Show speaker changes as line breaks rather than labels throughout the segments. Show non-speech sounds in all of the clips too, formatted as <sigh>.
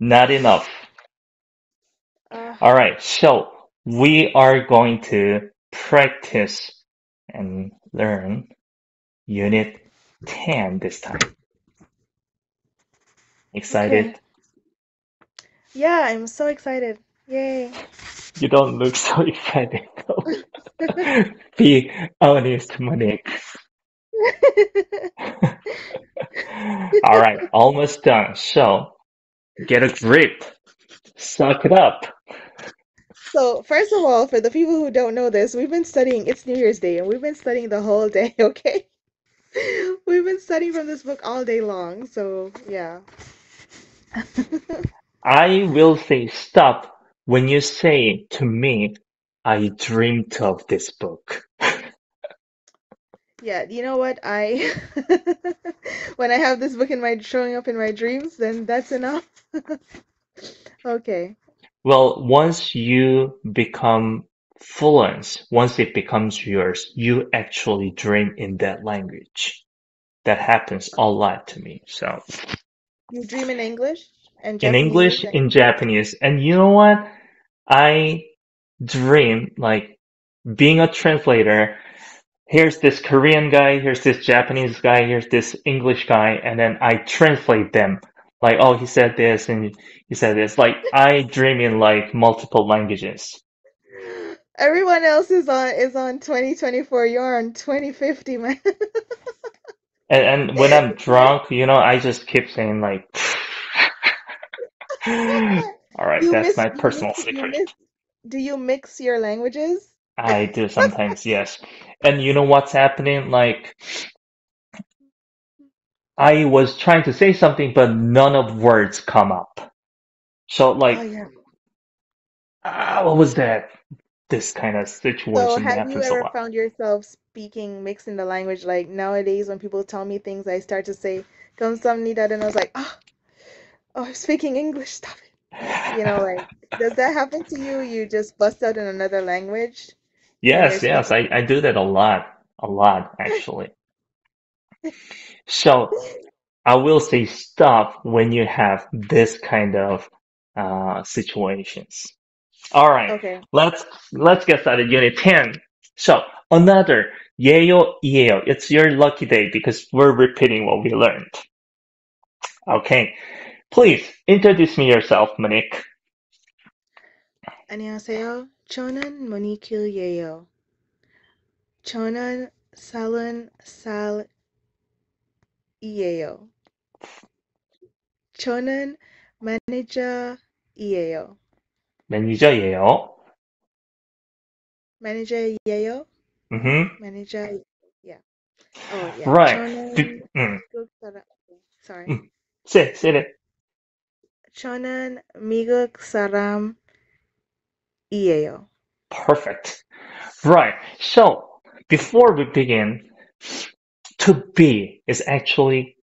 not enough.
Uh,
All right, so we are going to practice and learn Unit 10 this time. Excited?
okay. Yeah, I'm so excited. Yay.
You don't look so <laughs> excited though. <laughs> Be honest, Monique. <laughs> All right, almost done. So get a grip. Suck it up.
So, first of all, for the people who don't know this, we've been studying, it's New Year's Day, and we've been studying the whole day, <laughs> okay? We've been studying from this book all day long, so yeah. <laughs>
I will say stop when you say to me, I dreamed of this book.
Yeah, you know what? I <laughs> when I have this book in my showing up in my dreams, then that's enough. <laughs> Okay.
Well, once you become fluent, once it becomes yours, you actually dream in that language. That happens a lot to me. So
You dream in English and
in
Japanese
English,
and
in Japanese, and you know what? I dream like being a translator. Here's this Korean guy, here's this Japanese guy, here's this English guy, and then I translate them. Like, oh, he said this and he said this. Like, I dream in like multiple languages.
everyone else is on is on 2024. You're on 2050, man. <laughs>
And, and when I'm drunk, you know, I just keep saying like, <laughs> all right,
You
that's
miss
my personal
you
secret.
miss do you mix your languages?
I do sometimes, yes. And you know what's happening? Like, I was trying to say something, but none of words come up. So, like, Oh
yeah.
ah, what was that? This kind of
So
situation
have you ever found yourself speaking, mixing the language? Like nowadays when people tell me things, I start to say "kamsamnida," and I was like, oh, oh, I'm speaking English, stop it. You know, like does that happen to you? You just bust out in another language?
Yes, yes, I, I do that a lot, a lot actually. So I will say stop when you have this kind of uh, situations. All right,
Okay.
let's let's get started. Unit ten. So another Yale Yale. It's your lucky day because we're repeating what we learned. Okay, please introduce me yourself, Monique.
안녕하세요. 저는 머니큐예요. 저는 서른 살이에요. 저는 매니저이에요.
매니저예요.
매니저이에요?
Mm-hmm.
매니저, yeah. Oh, yeah.
Right. Do,
저는
mm,
미국 사람, sorry.
mm. Say, say it.
저는 미국 사람 이에요.
Perfect. Right. So before we begin, to be is actually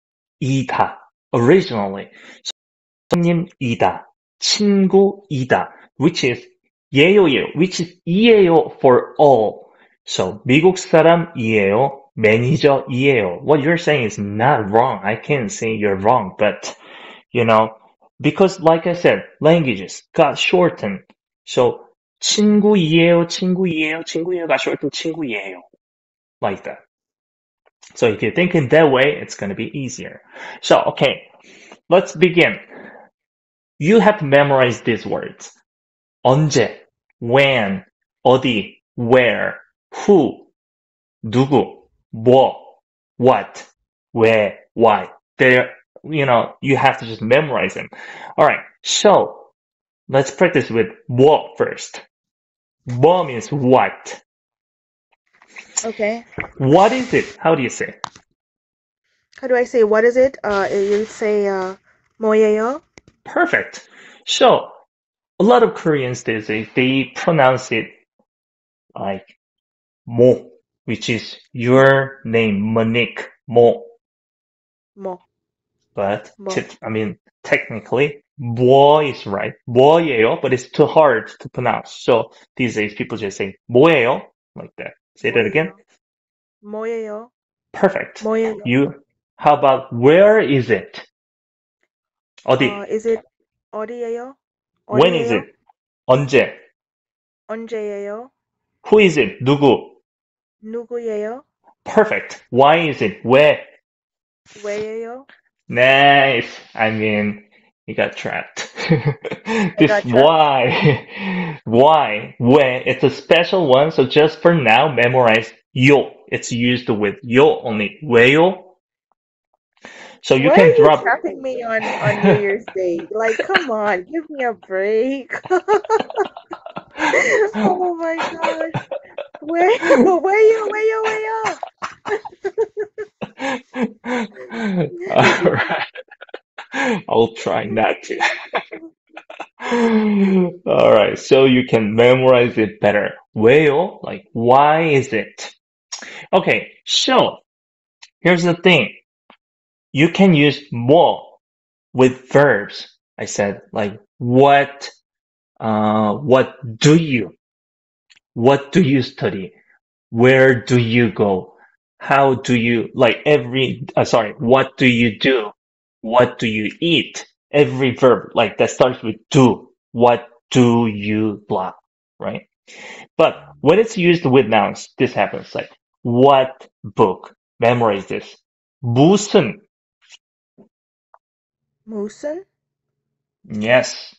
이다. Originally, 손님이다, 친구이다, which is 예요예요, which is 이에요 for all. So 미국 사람이에요, 매니저이에요. What you're saying is not wrong. I can't say you're wrong, but you know, because like I said, languages got shortened. So 친구이에요, 친구이에요, 친구이에요 got shortened 친구이에요. Like that. So if you think in that way, it's going to be easier. So, okay, let's begin. You have to memorize these words. 언제, when, 어디, where, who, 누구, 뭐, what, where, why. There, you know, you have to just memorize them. All right. So let's practice with 뭐 first. Bomb is what?
Okay.
What is it? How do you say?
How do I say what is it? Uh, you say uh, moyeyo.
Perfect. So a lot of Koreans they say they pronounce it like mo, which is your name, Monique Mo.
Mo.
But mo. I mean, technically, 뭐 is right. 뭐예요, but it's too hard to pronounce. So these days people just say 뭐예요, like that. Say that again.
뭐예요?
Perfect.
뭐예요?
You. How about where is it? 어디?
Uh, is it 어디예요?
When is
어디예요?
it? 언제?
언제예요?
Who is it? 누구?
누구예요?
Perfect. Why is it? 왜?
왜예요?
Nice. I mean, he got trapped. <laughs> this
got trapped.
why, why when it's a special one. So just for now, memorize yo. It's used with yo only wayo. So you
Why
can
are
drop.
You trapping me on on New Year's <laughs> Day. Like, come on, give me a break. <laughs> oh my gosh. Way, way, way, yo.
All right trying not to. <laughs> All right, so you can memorize it better. Well, like, why is it? Okay, so here's the thing you can use more with verbs. I said, like, what, uh, what do you? What do you study? Where do you go? How do you, like, every, uh, sorry, what do you do? What do you eat? Every verb, like that starts with do. What do you blah, right? But when it's used with nouns, this happens like, what book? Memorize this. 무슨,
무슨?
yes.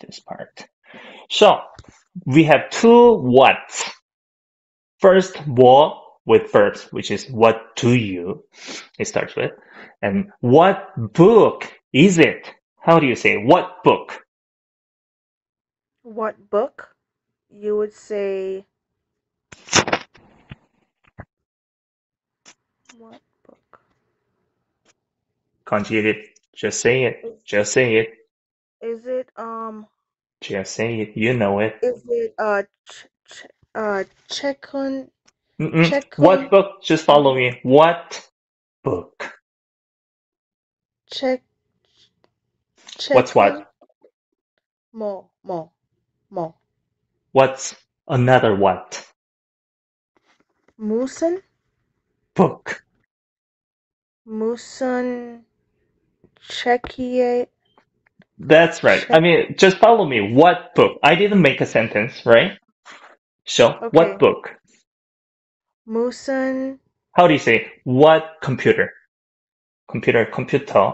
This part. So, we have two whats. First, 뭐 with verbs, which is what do you? It starts with. And what book is it? How do you say what book?
What book? You would say, what book?
Conjugate it. Just say it. Just say it.
Is it, um,
Just say it. You know it.
is it, uh, ch- ch- uh, Chekun, Check
what book? Just follow me. What book?
Check.
check What's what?
More, more, more.
What's another what?
Musen.
Book.
Musen. Chekie.
That's right. Check- I mean, just follow me. What book? I didn't make a sentence, right? So,
okay.
what book?
무슨
How do you say what computer? Computer, computer.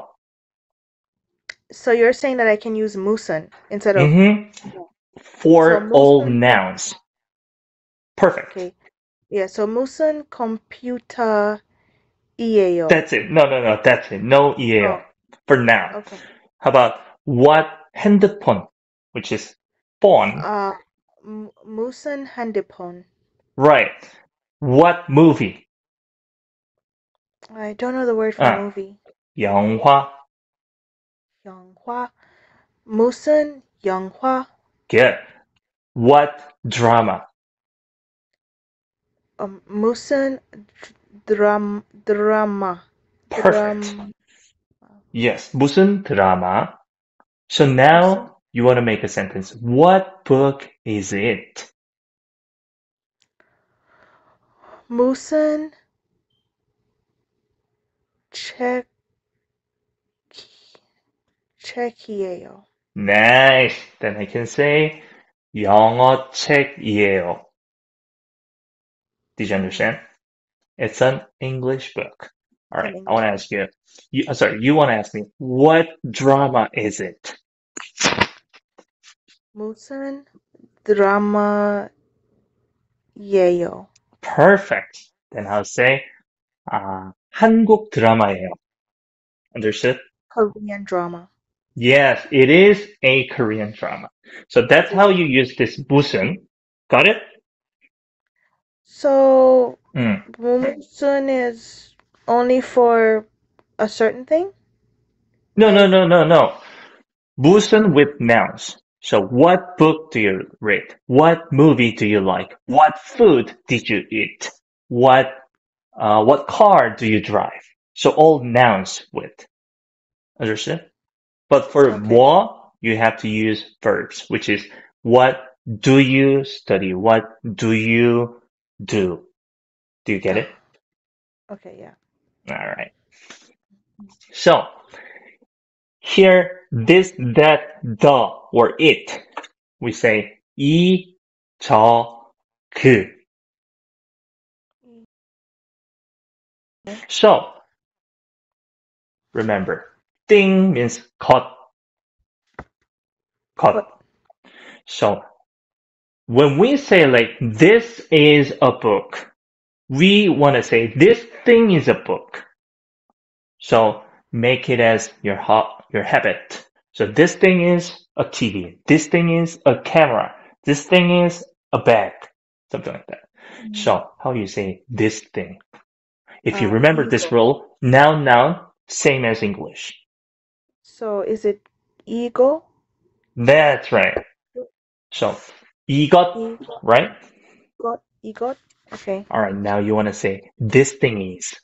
So you're saying that I can use 무슨 instead of
hmm For
So
all
무슨-
nouns. Perfect.
okay. Yeah, so 무슨 컴퓨터이에요.
That's it. No, no, no. That's it. No EAO.
Oh.
For now.
Okay.
How about what 핸드폰? Which is phone.
Uh 무- 무슨 핸드폰?
Right. What movie?
I don't know the word for
Ah.
movie. Yanghua. Yanghua. Musan Yanghua.
Good. What drama?
Um, Musan dram, drama.
Perfect.
Dram.
Yes, Musun drama? So now you want to make a sentence. What book is it?
무슨 책 책이에요.
Nice. Then I can say 영어 책이에요. Did you understand? It's an English book. All right. I want to ask you. you uh, sorry. You want to ask me what drama is it?
무슨 드라마예요?
Perfect. Then I'll say 아, 한국 드라마예요. Understood?
Korean drama.
Yes, it is a Korean drama. So that's how you use this 무슨. Got it?
So
음.
무슨 is only for a certain thing?
No, no, no, no, no. 무슨 with nouns. So what book do you read? What movie do you like? What food did you eat? What uh, what car do you drive? So all nouns with. Understood? But for
Okay.
뭐, you have to use verbs, which is what do you study? What do you do? Do you get it?
Okay, yeah.
All right. So here, this, that, the, or it, we say 이, 저, 그. So, remember, thing means cut. Cut.
것.
So, when we say like, this is a book, we want to say this thing is a book. So, make it as your, ha- your habit. So this thing is a TV. This thing is a camera. This thing is a bag. Something like that. So, how do you say this thing? If you
Uh,
remember this
이거.
rule, noun, noun, same as English.
So is it 이거?
That's right. So, 이것,
이것,
right?
이것? Okay.
Alright, now you want to say this thing is.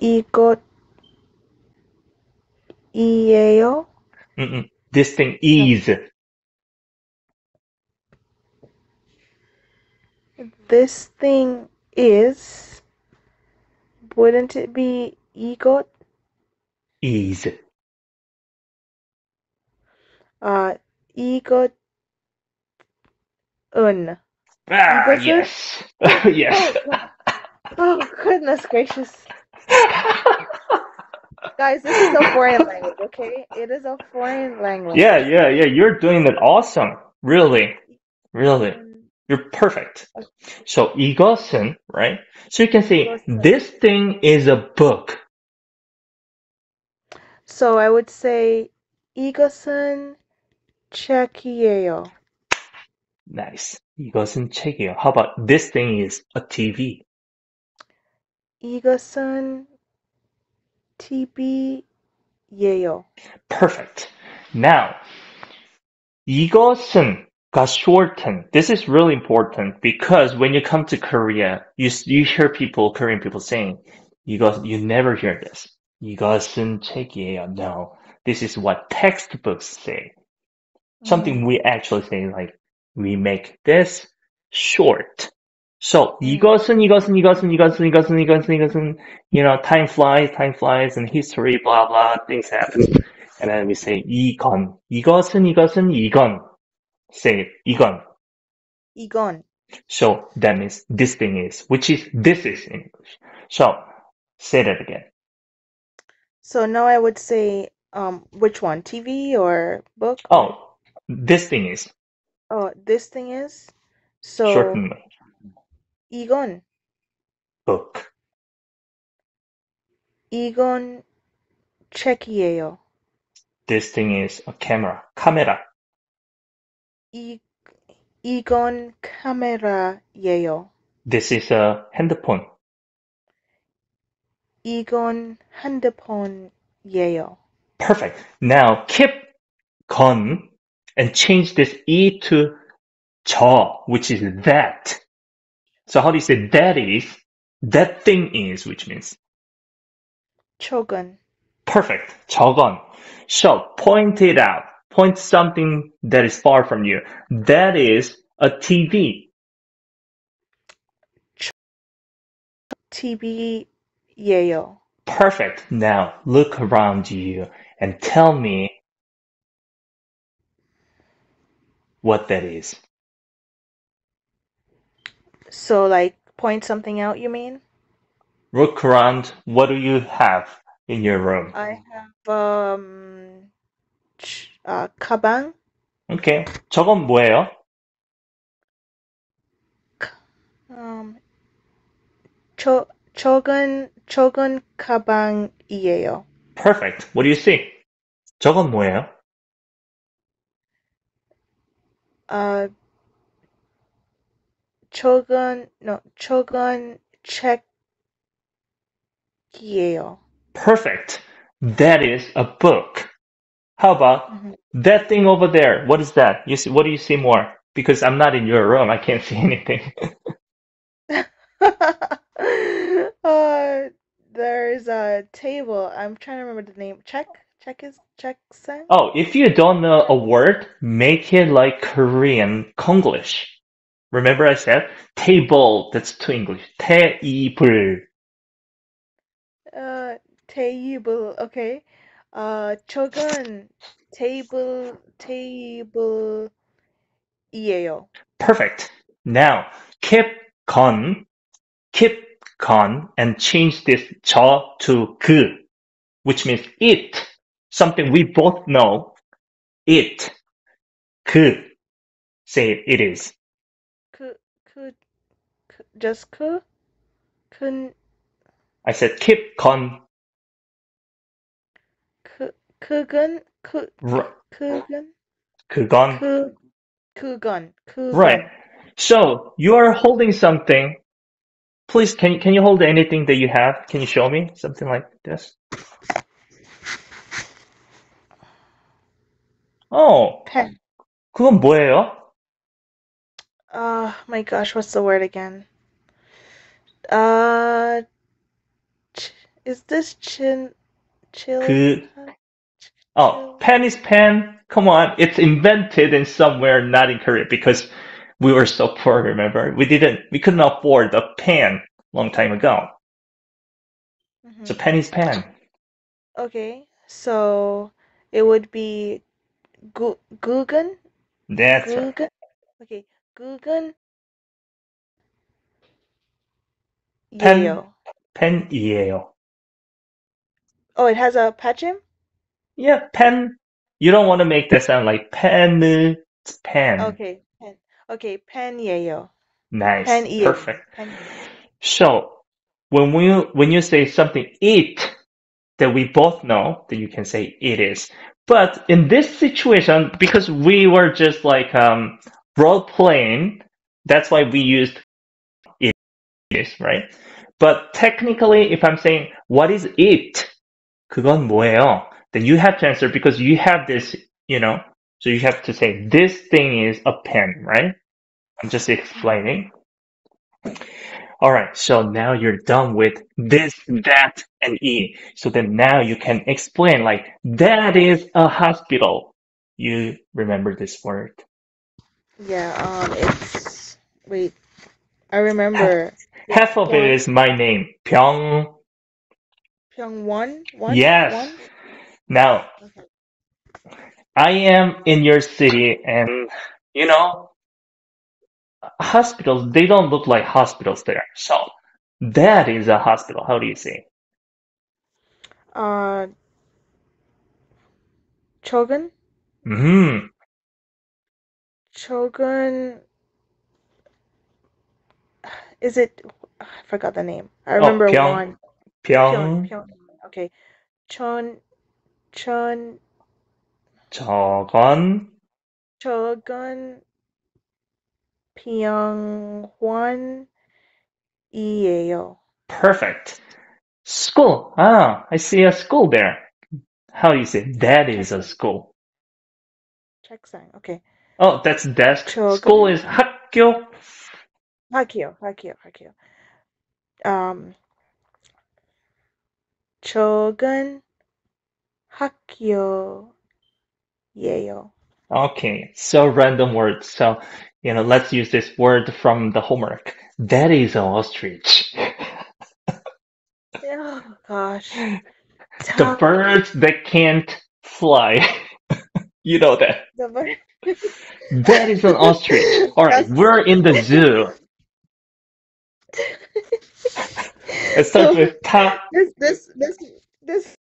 ego
EAO? This thing is.
This thing is. Wouldn't it be ego?
Is.
Uh, ego. Un.
Ah, yes. <laughs> yes.
Oh, goodness gracious. <laughs> Guys, this is a foreign language, okay? It is a foreign language.
yeah, yeah, yeah. You're doing it awesome. Really. Really.
Um,
You're perfect. So 이것은, right? So you can say
이것은.
this thing is a book.
So I would say 이것은 책이에요.
Nice. 이것은 책이에요. How about this thing is a TV?
이것은 TV예요.
Perfect. Now, 이것은 got shortened. This is really important because when you come to Korea, you you hear people, Korean people saying 이것. You never hear this. 이것은 책이에요. No, this is what textbooks say. Something we actually say like we make this short. So
음.
이것은 이것은 이것은 이것은 이것은 이것은 이것은 you know time flies, time flies, and history, blah blah things happen, and then we say 이건 이것은 이것은 이건. Say it 이건.
이건
So that means this thing is, which is this is in English. So say that again.
So now I would say um which one? TV or book?
Oh, this thing is
Oh, this thing is. So
shortenly
이건
book.
이건 책이에요.
This thing is a camera. 카메라.
이 이건 카메라예요.
This is a 핸드폰.
이건 핸드폰이에요.
Perfect. Now keep 건 and change this e to 저, which is that. So how do you say that is? That thing is, which means
촉은
perfect. 저건. So point it out. Point something that is far from you. That is a TV.
TV예요.
Perfect. Now look around you and tell me what that is.
So like point something out, you mean?
Look around. What do you have in your room?
I have um ch- uh 가방
Okay. 저건 뭐예요?
um 초 촉은 촉은 가방이에요.
Perfect. What do you see? 저건 뭐예요?
아 Chogun, no, Chogun, Chekieo.
Perfect. That is a book. How about
mm-hmm.
that thing over there? What is that? You see, what do you see more? Because I'm not in your room, I can't <laughs> see anything. <laughs>
uh, there's a table. I'm trying to remember the name. Check. Check is check sen.
Oh, if you don't know a word, make it like Korean Konglish. Remember I said table, that's to English. 테이블.
Uh, table. Okay. Uh, chogun table table 이에요.
Perfect. Now, keep 건, keep 건, and change this 저 to 그, which means it. Something we both know. It. 그. Say it, it is.
그, 그, 그 just 그, 큰,
I said keep 건.
그, 그건, 그,
R-
그건,
그건.
그, 그건, 그건.
Right. So you are holding something. Please, can you, can you hold anything that you have? Can you show me something like this? Oh,
pen.
그건 뭐예요?
Uh, my gosh, what's the word again? Uh, ch- is this chin, chill?
그, oh, pen is pen. Come on. It's invented in somewhere, not in Korea, because we were so poor, remember? We didn't, we couldn't afford a pen long time ago.
Mhm.
So pen is pen.
Okay, so it would be gu Guggen?
That's right.
Okay, Google.
Pen, Yale. Pen
Oh, it has a patchim.
Yeah, pen. You don't want to make that sound like pen. It's pen.
Okay, pen. Okay, pen Yale.
Nice.
Pen
Perfect.
Pen.
So when we when you say something it that we both know that you can say it is. But in this situation, because we were just like um, role playing, that's why we used it is, right? But technically, if I'm saying what is it, 그건 뭐예요? Then you have to answer because you have this, you know. So you have to say this thing is a pen, right? I'm just explaining. All right, so now you're done with this, that, and E. So then now you can explain like that is a hospital. You remember this word?
Yeah, um, it's wait. I remember <laughs>
Half of it is my name, 병.
Pyongwon. One.
Yes.
One?
Now,
Okay.
I am in your city and, you know, hospitals, they don't look like hospitals there. So that is a hospital. How do you say?
Uh, Chogun.
hmm
Chogun. Is it? I forgot the name. I
oh,
remember oh,
Pyong.
one.
Pyeong.
Pyeong. Pyong. Okay. Chon. Chon.
Chogun.
Chogun. Pyonghwan. Yeo.
Perfect. School. Ah, I see a school there. How do you say? That is a school.
Check sign. Okay.
Oh, that's desk.
저건-
School is 학교.
학교. 학교. 학교. Um. 적은 학교예요.
Okay, so random words. So, you know, let's use this word from the homework. That is an ostrich. <laughs>
Oh gosh.
The
Ta-
birds that can't fly. <laughs> You know that.
the bird.
That is an ostrich. All right, we're in the zoo. It starts with ta.
this this this this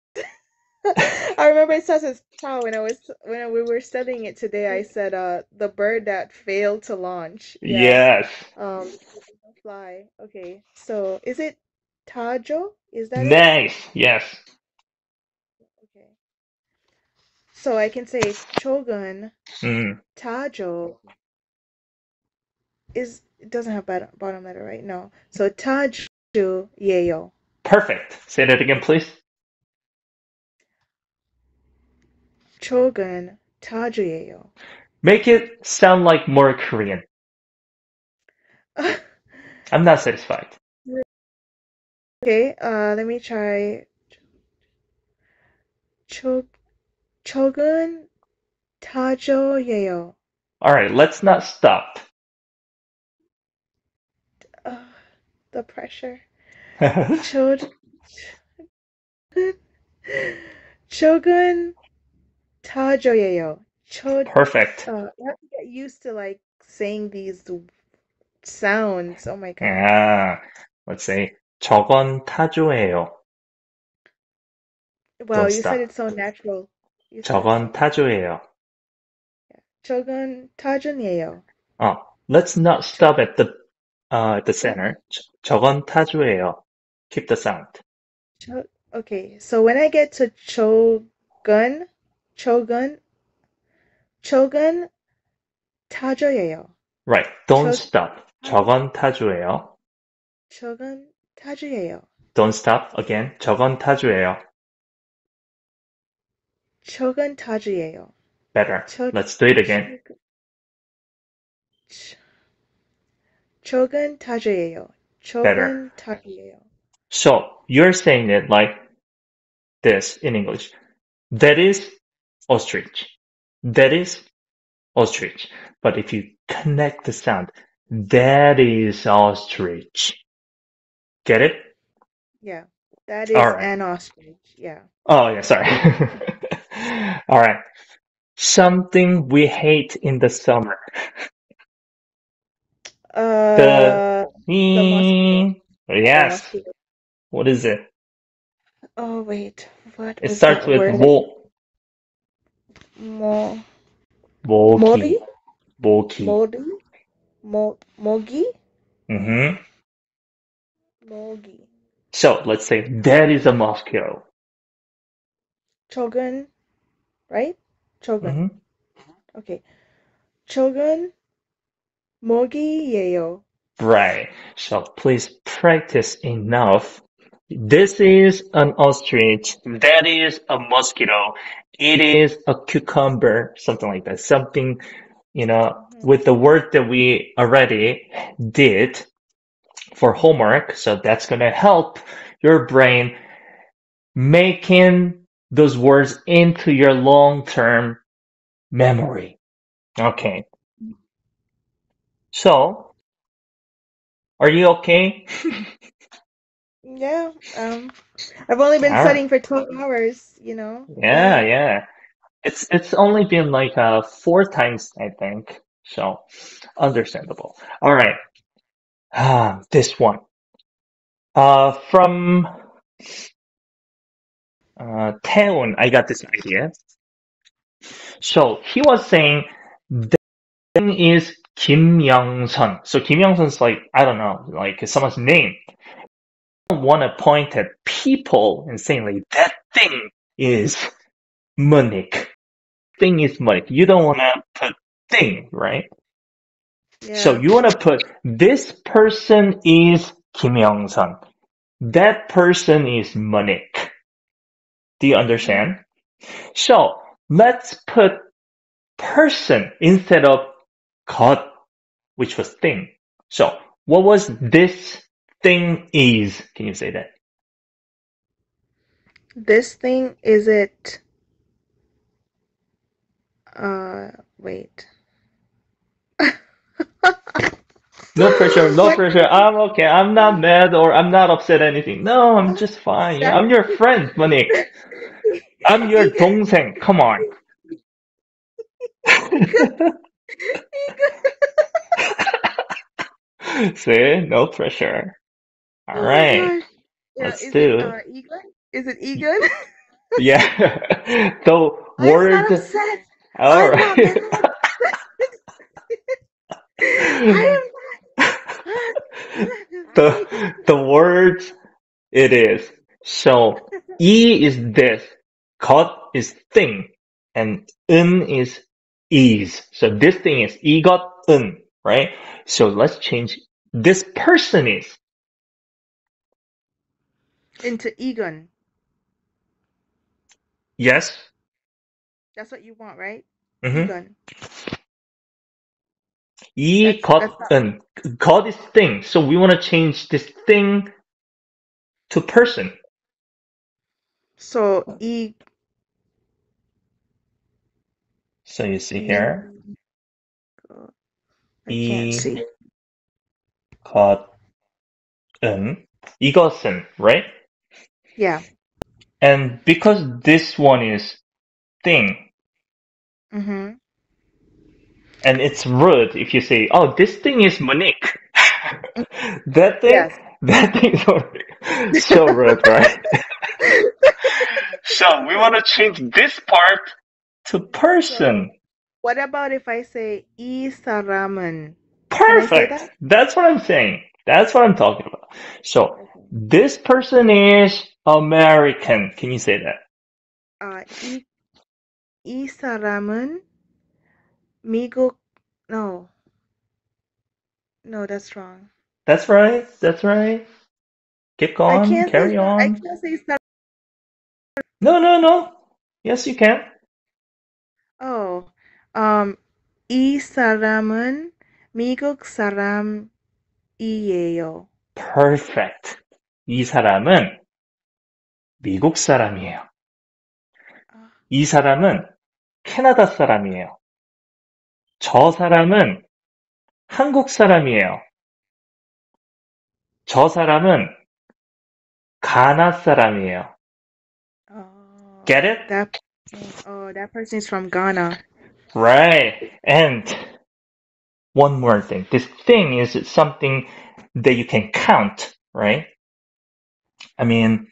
<laughs> I remember it starts as chow when I was when we were studying it today I said uh the bird that failed to launch. Yeah.
Yes.
Um fly. Okay. So is it Tajo? Is that it?
Nice. Yes.
Okay. So I can say Chogun
Mm.
Tajo is it doesn't have bottom, bottom letter, right? No. So Tajo Yeo.
Perfect. Say that again, please.
Chogun Tajo Yeo.
Make it sound like more Korean. <laughs> I'm not satisfied.
Okay, uh, let me try. Cho, chogun tajo yeo.
All right, let's not stop.
Uh, the pressure. Cho, <laughs> Chogun 타줘예요. 초,
Perfect.
uh, I have to get used to like saying these sounds. Oh my god.
Yeah. Let's say 저건 타조예요.
Wow,
Don't
you
stop.
said it so natural. You said it
저건
so-
타조예요.
저건 타준이에요.
Oh, let's not stop at the uh, at the center. 저- 저건 타조예요. Keep the sound.
초, okay, so when I get to chogun, chogun, chogun 타줘예요.
Right. Don't
저-
stop. 저건 타조예요.
chogun 타줘예요.
Don't stop. Again. 저건 타조예요.
chogun 타줘예요.
Better.
저-
Let's do it again.
초- 초근 타주예요.
Better.
초근 타주예요.
So you're saying it like this in English. That is ostrich. That is ostrich. But if you connect the sound, that is ostrich. Get it?
Yeah, that is
All right.
an ostrich. Yeah.
Oh, yeah, sorry. <laughs> All right. Something we hate in the summer.
Uh, the, the
mm, yes.
The
what is it?
Oh wait, what?
It starts with
mo.
Mo.
Mori.
Mogi.
Mogi. Mo. Mogi.
Mhm.
Mogi.
So let's say that is a mosquito.
Chogun right? chogun.
hmm
Okay. chogun mogi예요.
Right. So please practice enough. This is an ostrich. That is a mosquito. It is a cucumber, something like that. Something, you know, with the word that we already did for homework. So that's going to help your brain making those words into your long-term memory. Okay. So, are you okay? <laughs>
Yeah. Um, I've only been
All right.
studying for 12 hours, you know.
Yeah, yeah. It's it's only been like uh four times, I think. So understandable. All right. Ah, <sighs> this one. Uh, from uh I got this idea. So he was saying that thing is Kim Young-sun. So Kim Young-sun's like I don't know, like someone's name. I don't want to point at people and saying like that thing is Monique. Thing is Monique. You don't want to put thing, right?
Yeah.
So you want to put this person is Kim Young-sun. That person is Monique. Do you understand? So let's put person instead of 것, which was thing. So what was this thing is? Can you say that?
This thing is it uh wait. <laughs>
No pressure, no pressure. I'm okay. I'm not mad or I'm not upset anything. No, I'm just fine. I'm your friend, Monique. I'm your 동생. Come on. <laughs> See, no pressure. All right.
Oh my Yeah,
let's
is
do
it uh Egon? Is it Egon? <laughs>
Yeah. <laughs> The
I'm not
word.
upset.
All
I'm not mad. I am <laughs>
the the words it is. So E is this, cod is thing, and n is ease So this thing is e got n, right? So let's change this person is
into Egon.
Yes.
That's what you want, right?
Mm-hmm.
Egon
이
That's-
것
that's
은. 것 is thing. So we want to change this thing to person.
So E
So you see here,
I can't
이
see.
것 은. 이것은, right?
Yeah.
And because this one is thing,
Mm-hmm.
and it's rude if you say, "Oh, this thing is Monique." <laughs> that thing,
yes.
that thing, is so rude, right? so we want to change this part to person.
What about if I say Isa Raman?
Perfect.
That?
That's what I'm saying. That's what I'm talking about. So this person is American. Can you say that?
Uh, Isa Raman 미국, no. No, that's wrong.
That's right. That's right. Keep
I
going.
can't
Carry
say, I
on.
can't say 사람.
No, no, no. Yes, you can.
Oh, um, 이 사람은 미국 사람이에요.
Perfect. 이 사람은 미국 사람이에요.
아,
이 사람은 캐나다 사람이에요. 저 사람은 한국 사람이에요. 저 사람은 가나 사람이에요.
oh,
Get it?
that, oh, that person is from Ghana.
Right. And one more thing. This thing is something that you can count, right? I mean,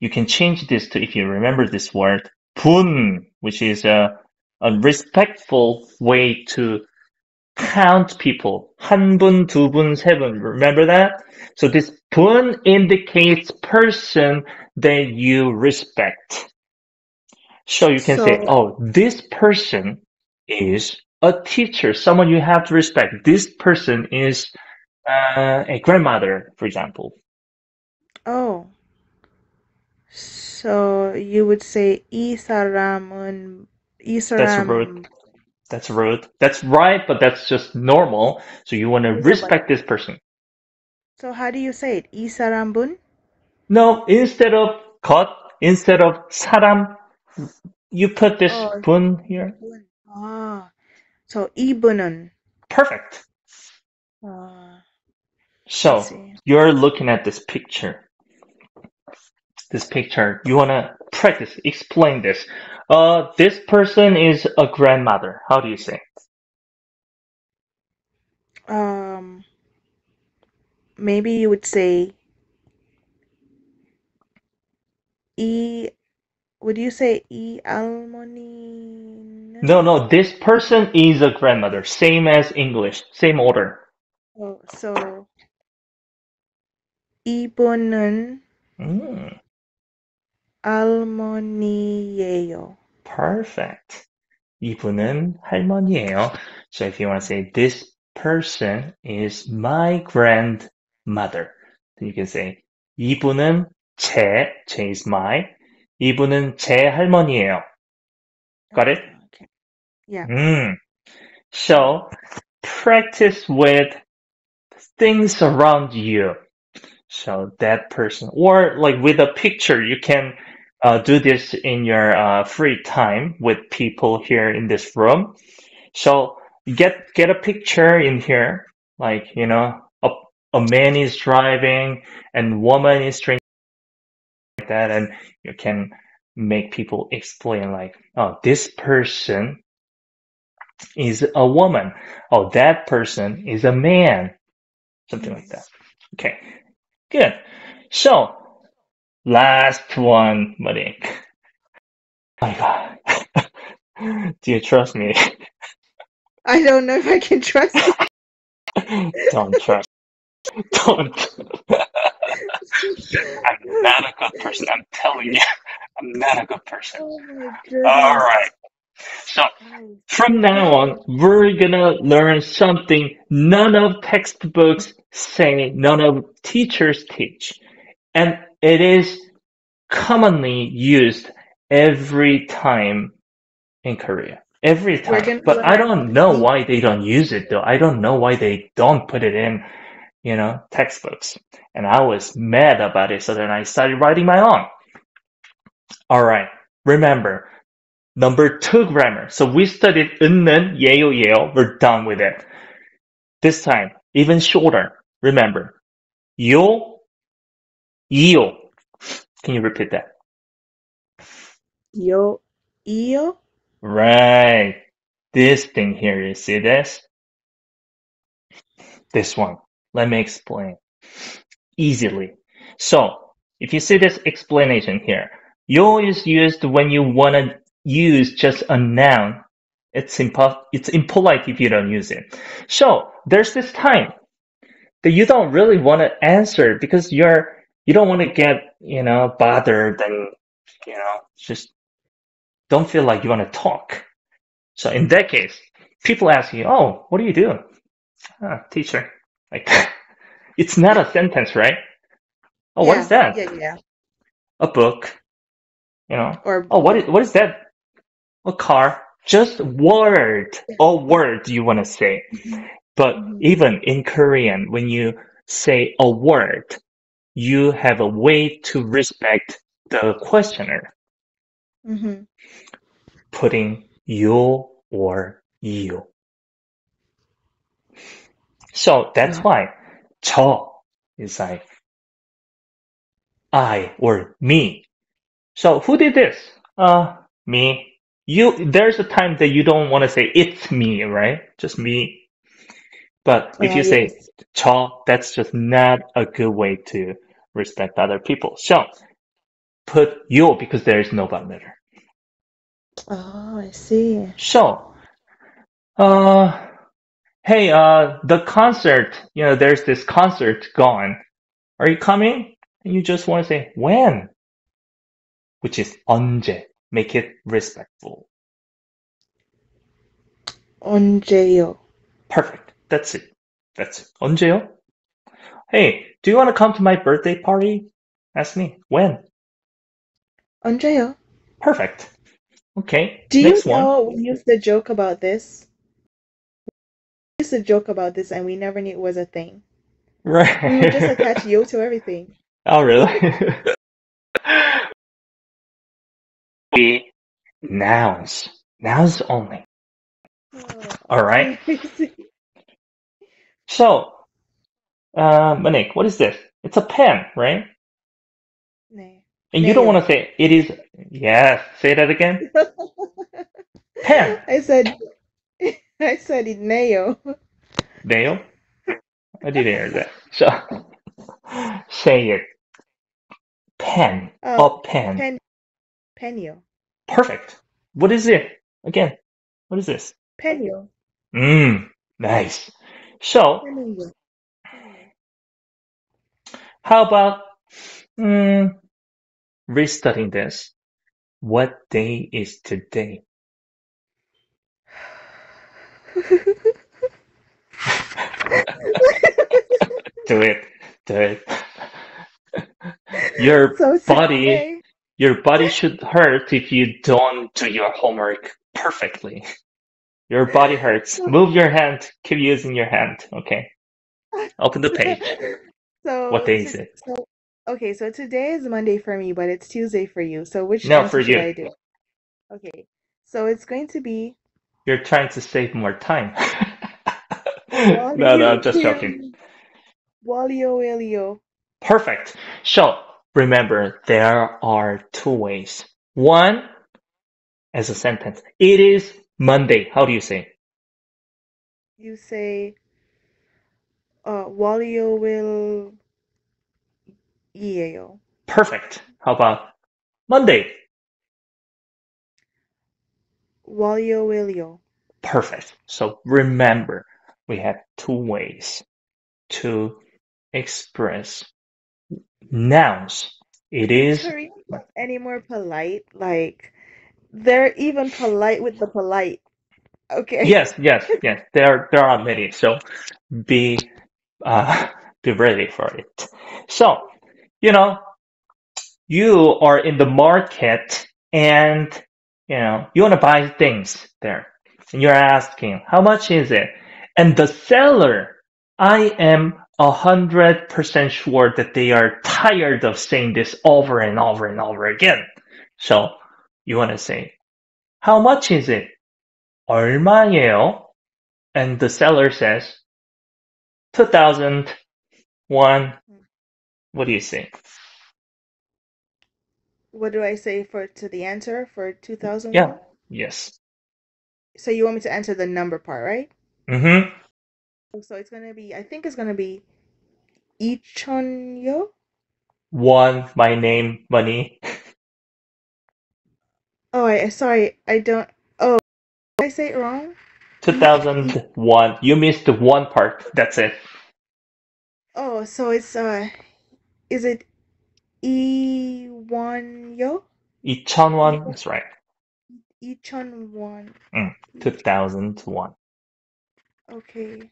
you can change this to, if you remember this word, 분, which is a, a respectful way to count people. 한 분, 두 분, 세 분. Remember that? So this 분 indicates person that you respect. So you can say,
So-
oh, this person is a teacher, someone you have to respect. This person is uh, a grandmother, for example.
Oh, so you would say 이 사람은 이 사람.
rude. That's rude. That's right, but that's just normal. So you want to
Yeah, but-
respect this person.
So how do you say it? 이 사람분?
No, instead of 것, instead of 사람, you put this
Oh.
분 here.
Ah, so 이분은.
Perfect.
Ah,
So
let's see.
you're looking at this picture. This picture, you want to practice, explain this. Uh, this person is a grandmother. How do you say?
Um, maybe you would say 이. Would you say 이 할머니는?
No, no, this person is a grandmother. Same as English. Same order.
Oh, so 이분은
Mm,
할머니예요.
perfect. 이분은 할머니예요. So if you want to say this person is my grandmother, then you can say 이분은 제, 제 is my, 이분은 제 할머니예요. Got it?
Okay. Yeah.
Mm. So practice with things around you. So that person, or like with a picture, you can uh, do this in your uh, free time with people here in this room. So get get a picture in here, like you know, a a man is driving and woman is drinking like that, and you can make people explain like, oh, this person is a woman. Oh, that person is a man. Something like that. Okay, good. So, last one, Monique. Oh my God. <laughs> Do you trust me?
I don't know if I can trust you. <laughs>
Don't trust. Don't. <laughs> I'm not a good person. I'm telling you, I'm not a good person.
Oh.
All right. So, From now on, we're gonna learn something none of textbooks say, none of teachers teach. And it is commonly used every time in Korea. Every
We're
time.
gonna
But I
learn
don't know
the-
why they don't use it though. I don't know why they don't put it in, you know, textbooks. And I was mad about it, so then I started writing my own. Alright. Remember, Number two grammar. So we studied 있는, 예요, 예요. We're done with it. This time, even shorter. Remember, 요, 이요. Can you repeat that?
Yo, io.
Right. This thing here, you see this? This one. Let me explain. Easily. So, if you see this explanation here, yo is used when you want to use just a noun. It's, impo- it's impolite if you don't use it. So, there's this time that you don't really want to answer because you're, you don't want to get, you know, bothered and, you know, just don't feel like you want to talk. So in that case, people ask you, "Oh, what do you do?" Ah, teacher. Like, <laughs> it's not a sentence, right? Oh, what is that?
yeah, yeah.
A book. You know.
Or
Oh, what is what is that? A car. Just word. A word you want to say. But
Mhm.
even in Korean, when you say a word, you have a way to respect the questioner,
hmm
putting you or you. So that's
Yeah.
why 저 is like I or me. So who did this? Uh, me. You, there's a time that you don't want to say it's me, right? Just me. But if
Uh,
you say. 저, that's just not a good way to respect other people. So put you because there is no but letter.
Oh, I see.
So, uh, hey, uh, the concert, you know, there's this concert gone. Are you coming? And you just want to say when, which is 언제. Make it respectful.
언제요?
Perfect. That's it. That's it. 언제요? Hey, do you want to come to my birthday party? Ask me. When?
언제요?
Perfect. Okay.
Do you
Next one.
know we used to joke about this? We used to joke about this and we never knew it was a thing. We would just
Right.
attach yo to everything. <laughs>
oh, really? <laughs> We nouns. Nouns only.
Oh,
All right.
crazy. <laughs>
So, uh, Monique, what is this? It's a pen, right?
네.
And you don't want to say it is. Yes. Say that again. <laughs> Pen.
I said <laughs> I said it nail.
Nail. I didn't hear that. So, <laughs> say it. Pen.
Oh,
A pen.
pen penio.
Perfect. What is it? Again, what is this?
Penio.
Mmm, nice. So,
Penio.
How about mm, restudying this? What day is today? <laughs> Do it. Do it. Your
so
body, your body should hurt if you don't do your homework perfectly. Your body hurts. <laughs> Move your hand. Keep using your hand. Okay. Open the page. <laughs>
so
What day is it?
so- okay, so today is Monday for me, but it's Tuesday for you. So which
No, for
should
you.
I do? Okay, so it's going to be
You're trying to save more time. <laughs> no, no, I'm just joking.
Walio Elio.
Perfect. So remember, there are two ways. One, as a sentence, it is Monday. How do you say?
You say uh Walio will Ieo.
Perfect. How about Monday?
Walio Elio.
Perfect. So remember, we have two ways to express nouns. It is
any more polite. Like they're even polite with the polite. Okay.
yes, yes, <laughs> yes. There, there are many. So be, uh, be ready for it. So, you know, you are in the market and, you know, you want to buy things there. And you're asking, how much is it? And the seller, I am a hundred percent sure that they are tired of saying this over and over and over again. So you want to say, how much is it? 얼마예요? And the seller says, 2000 won. What do you say?
what do I say for to the answer for 2001?
Yeah. Yes.
So you want me to answer the number part, right?
Mm-hmm.
So it's gonna be, I think it's gonna be Ichonyo.
One, my name, money.
Oh, I sorry, I don't. Oh, did I say it wrong?
2001. You missed one part. That's it.
Oh, so it's uh, is it e one Iwonyo?
2001. That's right.
Ichonwon.
Mm, 2001.
Okay.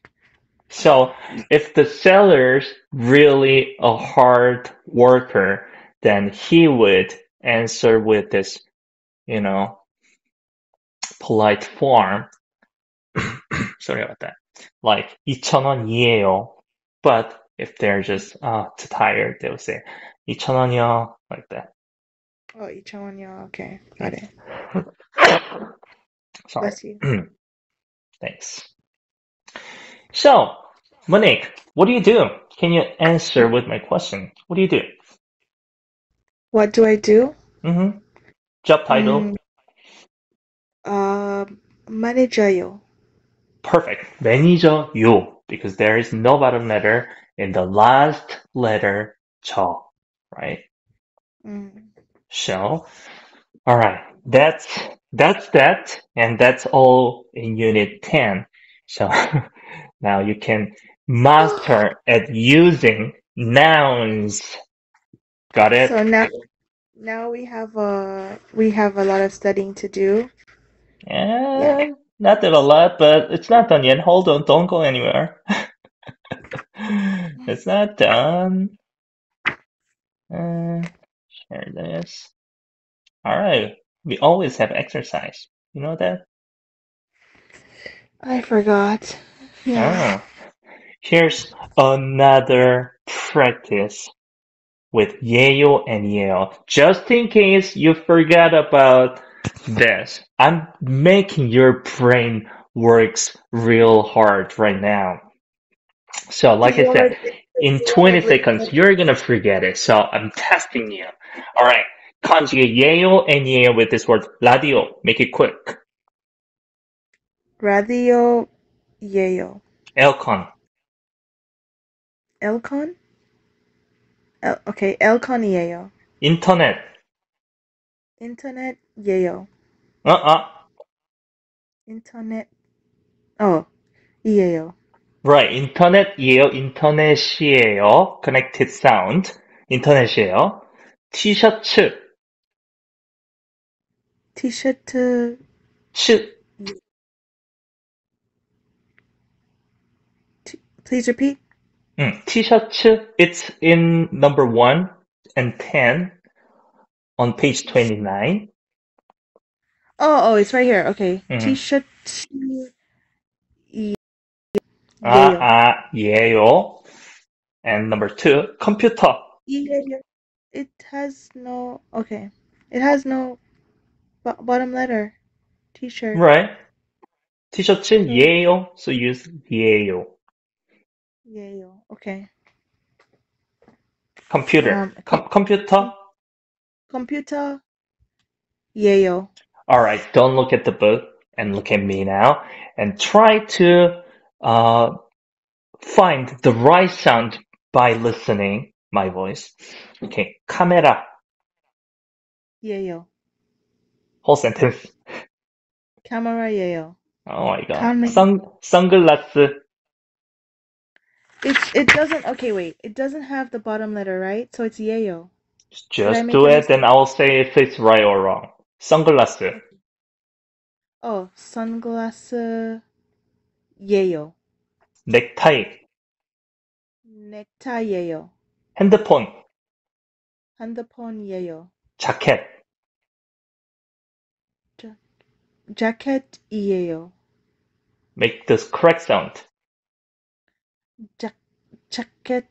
So if the seller's really a hard worker, then he would answer with this, you know, polite form Sorry about that. Like 2,000원이에요. But if they're just uh, too tired, they will say 2,000원이요, like that.
Oh, Ichonyo. Okay, got it. <laughs>
Sorry.
Bless you. <clears throat>
Thanks. So, Monique, what do you do? Can you answer with my question? What do you do?
What do I do?
Mm-hmm. Job title.
Mm, uh, manager요.
Perfect. Manager you because there is no bottom letter in the last letter 저, right?
Mm.
So, all right. That's that's that, and that's all in Unit 10. So <laughs> now you can master <gasps> at using nouns. Got it?
So now, now we have a we have a lot of studying to do.
Eh, not that a lot, but it's not done yet. Hold on, don't go anywhere. <laughs> it's not done. Uh, share this. All right. We always have exercise. You know that?
I forgot. Yeah.
Oh. Here's another practice with Yale and Yale. Just in case you forgot about this, I'm making your brain works real hard right now. So, like I said, in 20 seconds, you're gonna forget it. So I'm testing you. All right. Conjugate Yale and Yale with this word radio. Make it quick.
Radio Yale.
Elcon.
Elcon? El, okay, Elcon Yale.
Internet.
Internet Yale.
Uh-uh.
Internet. Oh, Yale.
Right. 인터넷이에요. 인터넷이에요. Connected sound. 인터넷이에요. 티셔츠.
T-shirt.
츠.
Please repeat.
음, 티셔츠. It's in number one and 10 on page 29.
Oh, oh, it's right here. Okay.
Mhm.
T-shirt. Yale.
아, 아, 예요. And number two, 컴퓨터.
Yale. It has no. Okay. It has no bo- bottom letter. T-shirt.
Right. 티셔츠 예요. So use 예요.
Yale. Okay.
Computer.
Um,
Com- computer.
Computer. Yale.
all right, don't look at the book and look at me now, and try to uh, find the right sound by listening my voice. Okay, camera.
Yeah.
Whole sentence.
camera
Oh my god. Sun sunglasses.
It's it doesn't okay wait it doesn't have the bottom letter right so it's 也有
Just do it, and I will say if it's right or wrong. 선글라스.
어, 선글라스 예요.
넥타이.
넥타이 예요.
핸드폰.
핸드폰 예요.
자켓.
자, 자켓이에요.
Make the correct sound.
자, 자켓.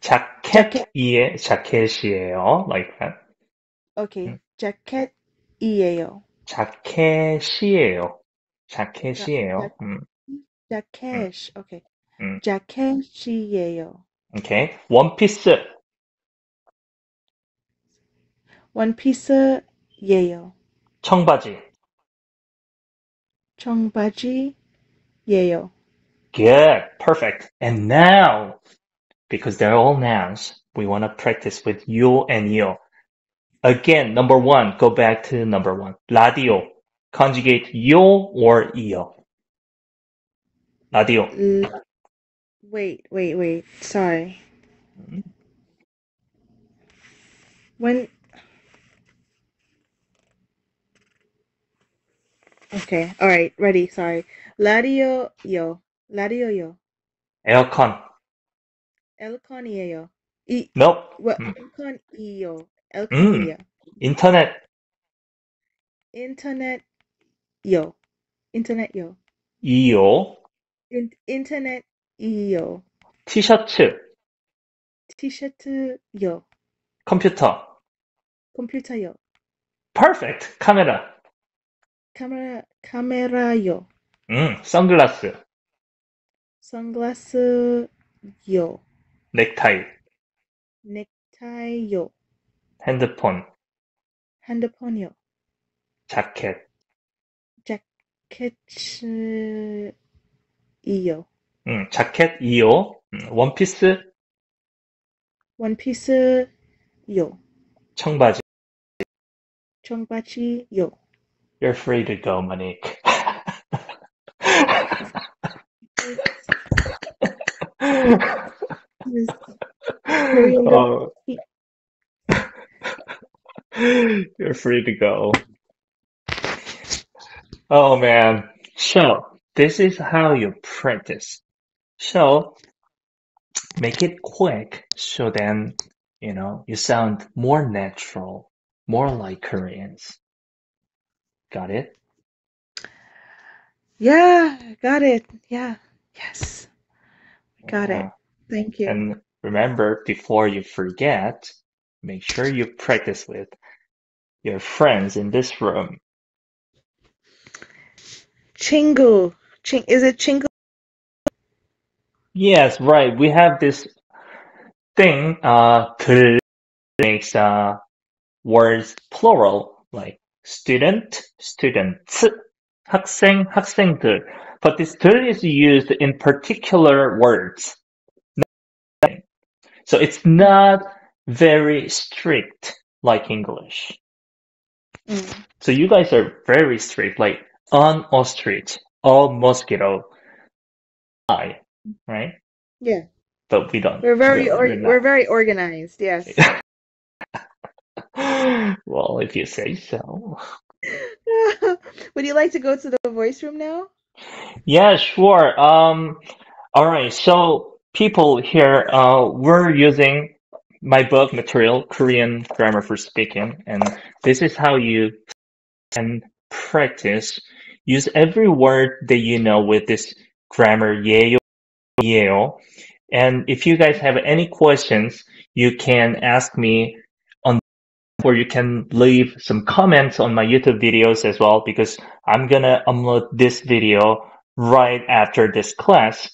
자켓이에 자켓이에요. Like that.
okay
음.
jacket Yale.
자켓이에요. 자켓이에요.
자-
음,
Jacket okay.
음.
Jacket Yale.
okay. 원피스.
원피스예요.
청바지.
청바지예요.
Good. Perfect. And now, because they're all nouns, we want to practice with you and you. Again, number one, go back to number one. Radio. Conjugate yo or io. Radio.
Mm, wait, wait, wait. Sorry. When. Okay, all right, ready. Sorry. Ladio yo. Ladio yo. El con. El con yo. I-
nope.
Well,
mm.
El con yo. 요. 엘컨이요.
인터넷.
인터넷 요. 인터넷 요.
이요.
인 인터넷이요.
티셔츠.
티셔츠 요.
컴퓨터.
컴퓨터 요.
Perfect. 카메라.
카메라 카메라 요.
음, 선글라스.
선글라스 요.
넥타이.
넥타이 요.
핸드폰.
핸드폰이요.
자켓.
자켓이요.
음, 자켓 이요. 음, 원피스.
원피스요.
청바지.
청바지요.
You're free to go, Monique.
Korean
Oh. <laughs> You're free to go. Oh man. So, this is how you practice. So, make it quick so then, you know, you sound more natural, more like Koreans. Got it?
Yeah, got it. Yeah. Yes. Got it. Thank you.
And remember, before you forget, make sure you practice with your friends in this room.
친구. 친 is it 친구?
Yes, right. We have this thing, uh, 들 makes, uh, words plural, like student, students, 학생, 학생들. But this 들 is used in particular words. So it's not very strict like English.
음.
So you guys are very strict, like on ostrich, all mosquito, eye, right?
Yeah.
But we don't.
We're very
we're-
or
we're
very organized. Yes. <laughs>
well, if you say so. <laughs>
Would you like to go to the voice room now?
Yeah, sure. Um, all right. So people here, uh, we're using my book material, Korean Grammar for Speaking, and this is how you can practice. Use every word that you know with this grammar yeo yeo. And if you guys have any questions, you can ask me on or you can leave some comments on my YouTube videos as well because I'm gonna upload this video right after this class.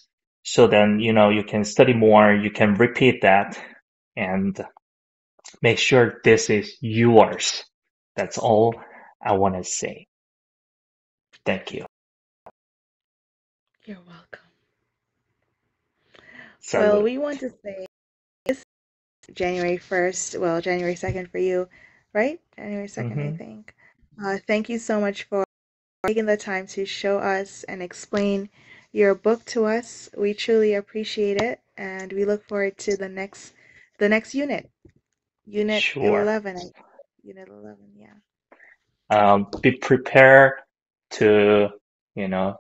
So then you know you can study more, you can repeat that and make sure this is yours. That's all I want to say. Thank you.
You're welcome.
So,
Well, we want to say this January 1st, well, January 2nd for you, right? January 2nd, I
Mhm.
think. Uh, thank you so much for taking the time to show us and explain your book to us. We truly appreciate it, and we look forward to the next the next unit. Unit
Sure.
11. Unit 11, yeah.
um, be prepared to, you know,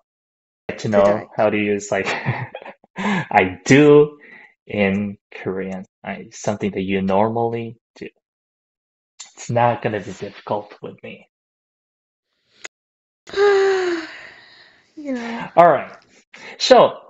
get to know
die.
how to use like <laughs> I do in Korean. I, something that you normally do. It's not going to be difficult with me. <sighs>
you know.
All right. So